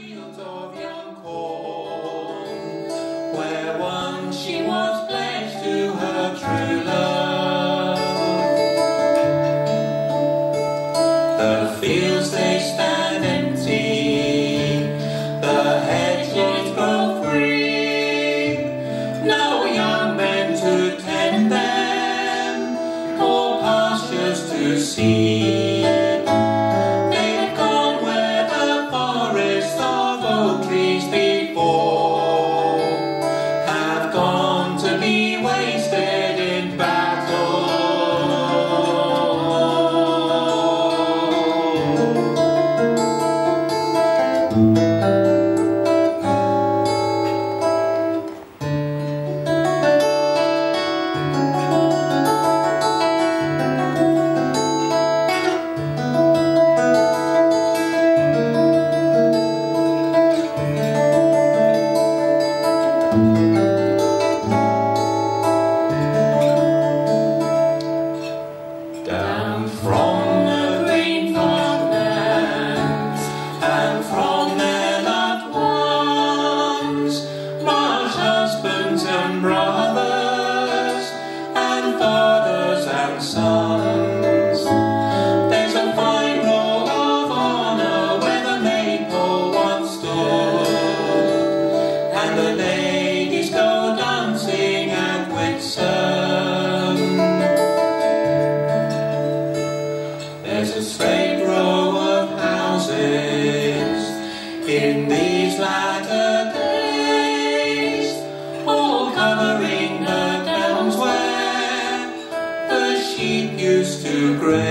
fields of young corn, where once she was pledged to her true love. The fields they stand empty, the hedgerows grow free, no young men to tend them, or pastures to see. Música sons. Covering